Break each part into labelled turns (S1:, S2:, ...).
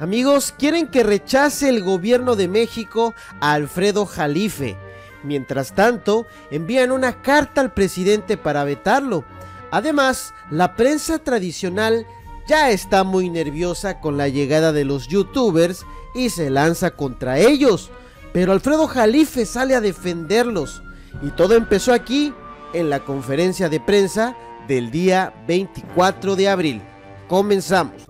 S1: Amigos, quieren que rechace el gobierno de México a Alfredo Jalife. Mientras tanto, envían una carta al presidente para vetarlo. Además, la prensa tradicional ya está muy nerviosa con la llegada de los youtubers y se lanza contra ellos. Pero Alfredo Jalife sale a defenderlos. Y todo empezó aquí, en la conferencia de prensa del día 24 de abril. Comenzamos.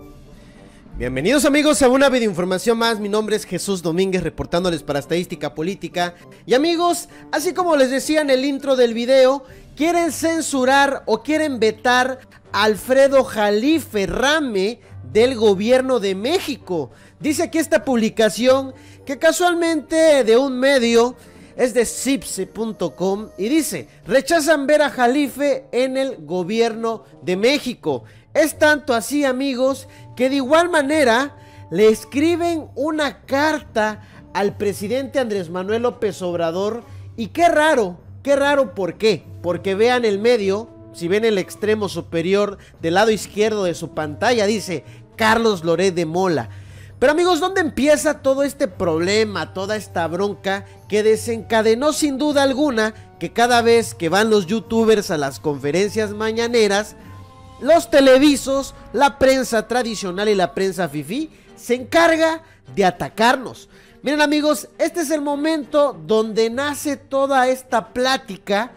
S1: Bienvenidos amigos a una información más, mi nombre es Jesús Domínguez reportándoles para Estadística Política. Y amigos, así como les decía en el intro del video Quieren censurar o quieren vetar a Alfredo Jalife Rame del gobierno de México Dice aquí esta publicación que casualmente de un medio es de cipse.com y dice, rechazan ver a Jalife en el gobierno de México. Es tanto así amigos que de igual manera le escriben una carta al presidente Andrés Manuel López Obrador y qué raro, qué raro, ¿por qué? Porque vean el medio, si ven el extremo superior del lado izquierdo de su pantalla, dice Carlos Loret de Mola. Pero amigos, ¿dónde empieza todo este problema, toda esta bronca que desencadenó sin duda alguna que cada vez que van los youtubers a las conferencias mañaneras, los televisos, la prensa tradicional y la prensa fifi se encarga de atacarnos. Miren amigos, este es el momento donde nace toda esta plática.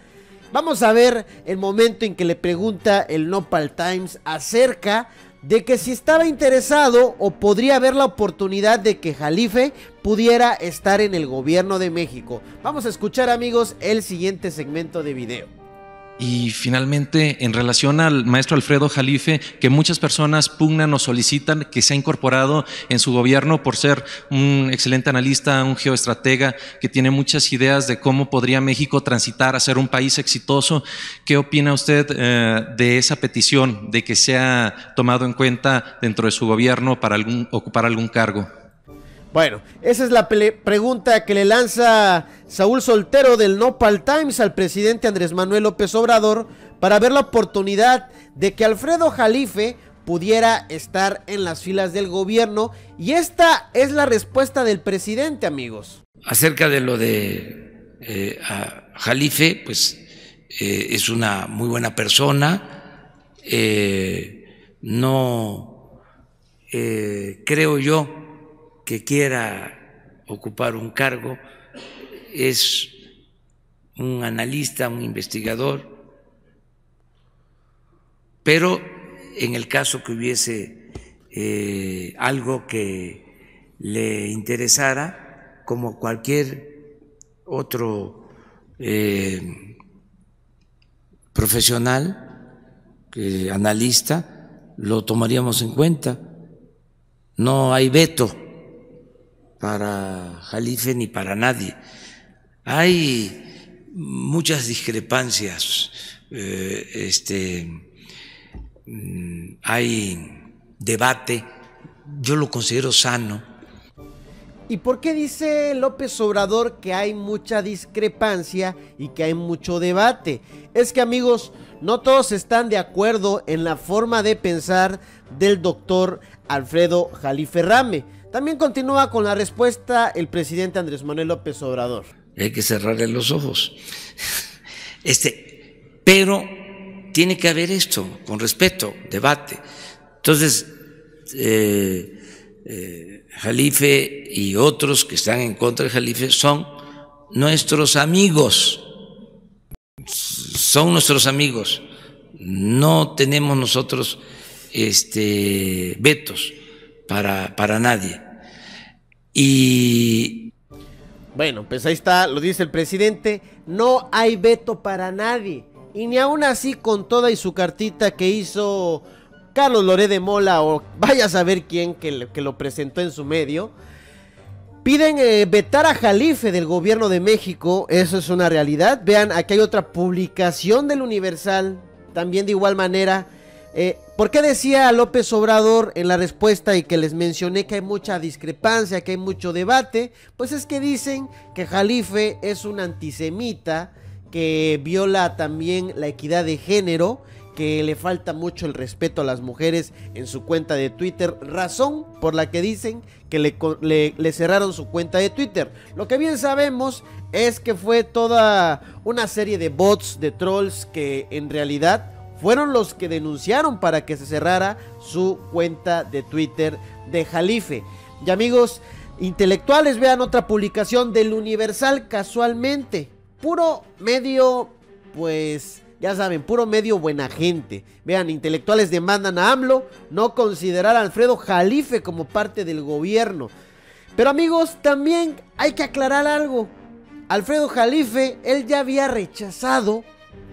S1: Vamos a ver el momento en que le pregunta el Nopal Times acerca de que si estaba interesado o podría haber la oportunidad de que Jalife pudiera estar en el gobierno de México. Vamos a escuchar amigos el siguiente segmento de video.
S2: Y finalmente, en relación al maestro Alfredo Jalife, que muchas personas pugnan o solicitan que sea incorporado en su gobierno por ser un excelente analista, un geoestratega, que tiene muchas ideas de cómo podría México transitar a ser un país exitoso. ¿Qué opina usted eh, de esa petición de que sea tomado en cuenta dentro de su gobierno para ocupar algún cargo?
S1: Bueno, esa es la pregunta que le lanza Saúl Soltero del Nopal Times al presidente Andrés Manuel López Obrador para ver la oportunidad de que Alfredo Jalife pudiera estar en las filas del gobierno y esta es la respuesta del presidente, amigos.
S3: Acerca de lo de eh, Jalife, pues eh, es una muy buena persona, eh, no creo yo que quiera ocupar un cargo, es un analista, un investigador, pero en el caso que hubiese eh, algo que le interesara, como cualquier otro eh, profesional, analista, lo tomaríamos en cuenta. No hay veto para Jalife ni para nadie. Hay muchas discrepancias, eh, este, mm, hay debate, yo lo considero sano.
S1: ¿Y por qué dice López Obrador que hay mucha discrepancia y que hay mucho debate? Es que amigos, no todos están de acuerdo en la forma de pensar del doctor Alfredo Jalife Rame. También continúa con la respuesta el presidente Andrés Manuel López Obrador.
S3: Hay que cerrarle los ojos. Este, pero tiene que haber esto, con respeto, debate. Entonces, eh, eh, Jalife y otros que están en contra de Jalife son nuestros amigos, son nuestros amigos. No tenemos nosotros este, vetos para, para nadie. Y...
S1: Bueno, pues ahí está, lo dice el presidente, no hay veto para nadie. Y ni aún así con toda y su cartita que hizo Carlos Loré de Mola o vaya a saber quién que, que lo presentó en su medio. Piden eh, vetar a Jalife del gobierno de México, eso es una realidad. Vean, aquí hay otra publicación del Universal, también de igual manera eh, ¿Por qué decía López Obrador en la respuesta y que les mencioné que hay mucha discrepancia, que hay mucho debate? Pues es que dicen que Jalife es un antisemita que viola también la equidad de género que le falta mucho el respeto a las mujeres en su cuenta de Twitter, razón por la que dicen que le, le, cerraron su cuenta de Twitter. Lo que bien sabemos es que fue toda una serie de bots, de trolls que en realidad fueron los que denunciaron para que se cerrara su cuenta de Twitter de Jalife. Y amigos intelectuales, vean otra publicación del Universal casualmente. Puro medio, pues ya saben, puro medio buena gente. Vean, intelectuales demandan a AMLO no considerar a Alfredo Jalife como parte del gobierno. Pero amigos, también hay que aclarar algo. Alfredo Jalife, él ya había rechazado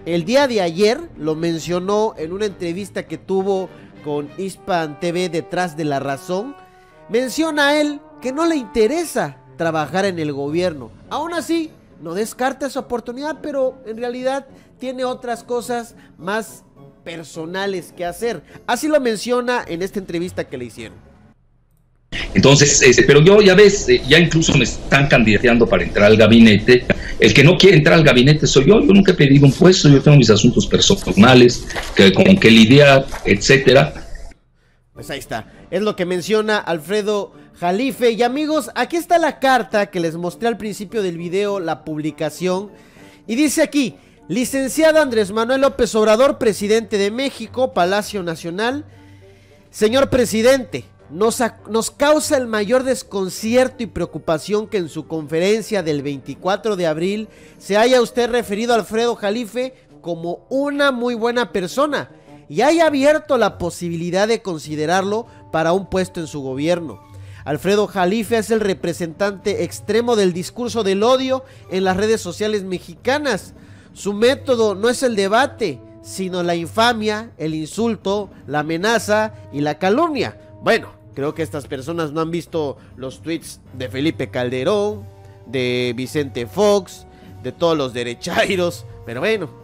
S1: el día de ayer, lo mencionó en una entrevista que tuvo con Hispan TV detrás de la razón. Menciona a él que no le interesa trabajar en el gobierno. Aún así, no descarta esa oportunidad, pero en realidad tiene otras cosas más personales que hacer. Así lo menciona en esta entrevista que le hicieron.
S4: Entonces, este, pero yo ya ves, eh, ya incluso me están candidateando para entrar al gabinete. El que no quiere entrar al gabinete soy yo. Yo nunca he pedido un puesto. Yo tengo mis asuntos personales que, con que lidiar, etcétera.
S1: Pues ahí está. Es lo que menciona Alfredo Jalife. Y amigos, aquí está la carta que les mostré al principio del video, la publicación. Y dice aquí, Licenciado Andrés Manuel López Obrador, presidente de México, Palacio Nacional. Señor presidente, nos, causa el mayor desconcierto y preocupación que en su conferencia del 24 de abril se haya usted referido a Alfredo Jalife como una muy buena persona y haya abierto la posibilidad de considerarlo para un puesto en su gobierno. Alfredo Jalife es el representante extremo del discurso del odio en las redes sociales mexicanas su método no es el debate, sino la infamia, el insulto, la amenaza y la calumnia. Bueno, creo que estas personas no han visto los tweets de Felipe Calderón, de Vicente Fox, de todos los derechairos, pero bueno,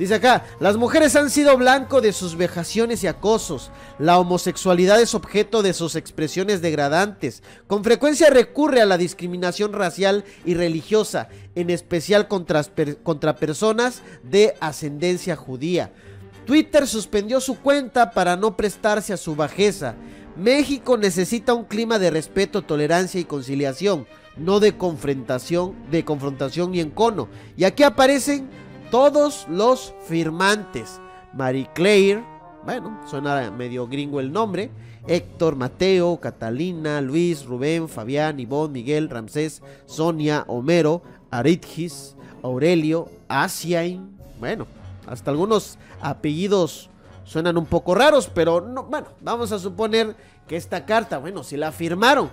S1: Dice acá, las mujeres han sido blanco de sus vejaciones y acosos. La homosexualidad es objeto de sus expresiones degradantes. Con frecuencia recurre a la discriminación racial y religiosa, en especial contra, contra personas de ascendencia judía. Twitter suspendió su cuenta para no prestarse a su bajeza. México necesita un clima de respeto, tolerancia y conciliación, no de confrontación, de confrontación y encono. Y aquí aparecen todos los firmantes. Marie Claire, bueno, suena medio gringo el nombre. Héctor, Mateo, Catalina, Luis, Rubén, Fabián, Ivonne, Miguel, Ramsés, Sonia, Homero, Aritgis, Aurelio, Asiain. Bueno, hasta algunos apellidos suenan un poco raros, pero no, bueno, vamos a suponer que esta carta, bueno, si la firmaron.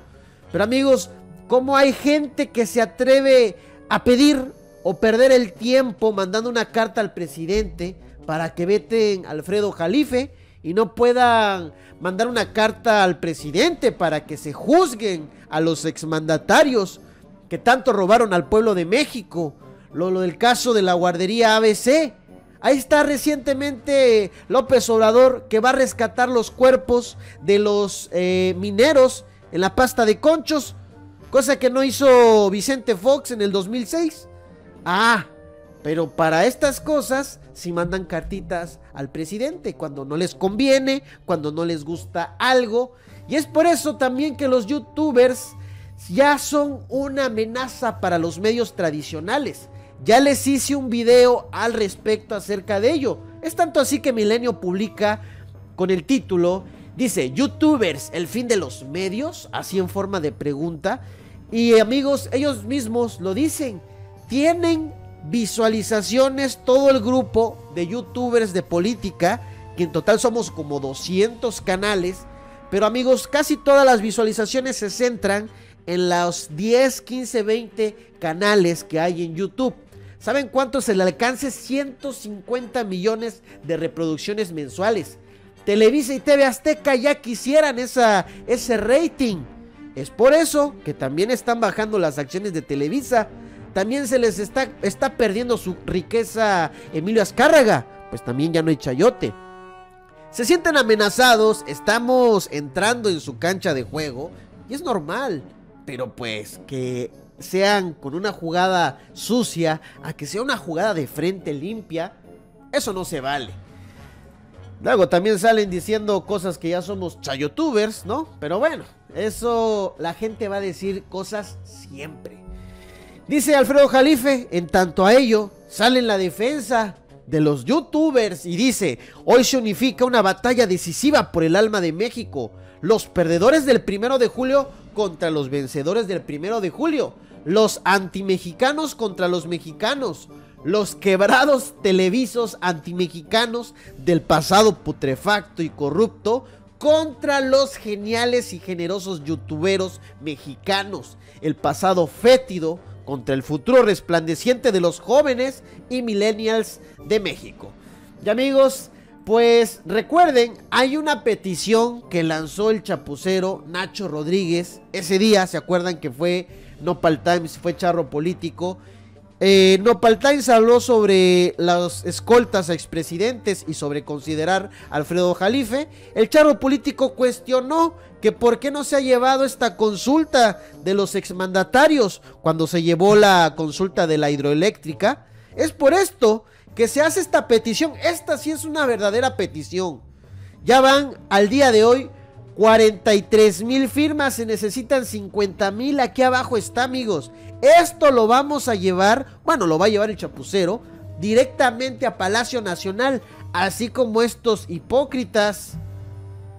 S1: Pero amigos, ¿cómo hay gente que se atreve a pedir o perder el tiempo mandando una carta al presidente para que veten Alfredo Jalife y no puedan mandar una carta al presidente para que se juzguen a los exmandatarios que tanto robaron al pueblo de México. Lo, del caso de la guardería ABC. Ahí está recientemente López Obrador que va a rescatar los cuerpos de los eh, mineros en la pasta de conchos, cosa que no hizo Vicente Fox en el 2006. Ah, pero para estas cosas si mandan cartitas al presidente cuando no les conviene, cuando no les gusta algo. Y es por eso también que los youtubers ya son una amenaza para los medios tradicionales. Ya les hice un video al respecto acerca de ello. Es tanto así que Milenio publica con el título, dice, youtubers, el fin de los medios, así en forma de pregunta. Y amigos, ellos mismos lo dicen tienen visualizaciones todo el grupo de youtubers de política, que en total somos como 200 canales, pero amigos, casi todas las visualizaciones se centran en los 10, 15, 20 canales que hay en YouTube. ¿Saben cuánto se le alcance? 150 millones de reproducciones mensuales. Televisa y TV Azteca ya quisieran esa, ese rating. Es por eso que también están bajando las acciones de Televisa también se les está, está perdiendo su riqueza Emilio Azcárraga. Pues también ya no hay chayote. Se sienten amenazados, estamos entrando en su cancha de juego y es normal. Pero pues que sean con una jugada sucia a que sea una jugada de frente limpia, eso no se vale. Luego también salen diciendo cosas que ya somos chayotubers, ¿no? Pero bueno, eso la gente va a decir cosas siempre. Dice Alfredo Jalife, en tanto a ello, sale en la defensa de los youtubers y dice, hoy se unifica una batalla decisiva por el alma de México. Los perdedores del primero de julio contra los vencedores del primero de julio. Los antimexicanos contra los mexicanos. Los quebrados televisos antimexicanos del pasado putrefacto y corrupto contra los geniales y generosos youtuberos mexicanos. El pasado fétido contra el futuro resplandeciente de los jóvenes y millennials de México. Y amigos, pues recuerden, hay una petición que lanzó el chapucero Nacho Rodríguez. Ese día, ¿se acuerdan que fue Nopal Times, fue charro político? Eh, Nopal Times habló sobre las escoltas a expresidentes y sobre considerar a Alfredo Jalife. El charro político cuestionó que por qué no se ha llevado esta consulta de los exmandatarios cuando se llevó la consulta de la hidroeléctrica. Es por esto que se hace esta petición. Esta sí es una verdadera petición. Ya van al día de hoy 43 mil firmas, se necesitan 50 mil. Aquí abajo está, amigos. Esto lo vamos a llevar, bueno, lo va a llevar el chapucero directamente a Palacio Nacional, así como estos hipócritas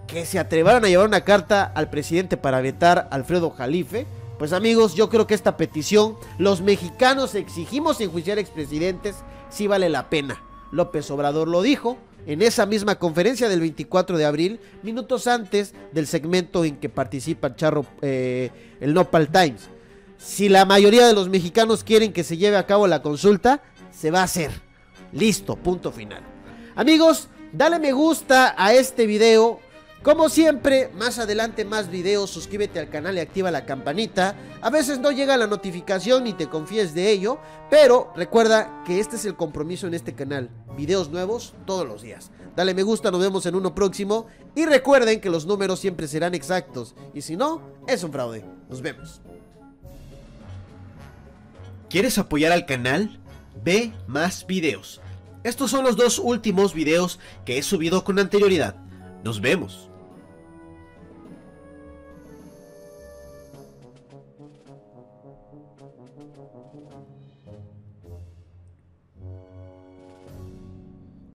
S1: que se atrevaron a llevar una carta al presidente para vetar a Alfredo Jalife. Pues amigos, yo creo que esta petición, los mexicanos exigimos enjuiciar expresidentes, si vale la pena. López Obrador lo dijo, en esa misma conferencia del 24 de abril, minutos antes del segmento en que participa Charro, eh, el Nopal Times. Si la mayoría de los mexicanos quieren que se lleve a cabo la consulta, se va a hacer. Listo, punto final. Amigos, dale me gusta a este video, como siempre, más adelante más videos, suscríbete al canal y activa la campanita. A veces no llega la notificación ni te confíes de ello, pero recuerda que este es el compromiso en este canal. Videos nuevos todos los días. Dale me gusta, nos vemos en uno próximo. Y recuerden que los números siempre serán exactos. Y si no, es un fraude. Nos vemos. ¿Quieres apoyar al canal? Ve más videos. Estos son los dos últimos videos que he subido con anterioridad. Nos vemos.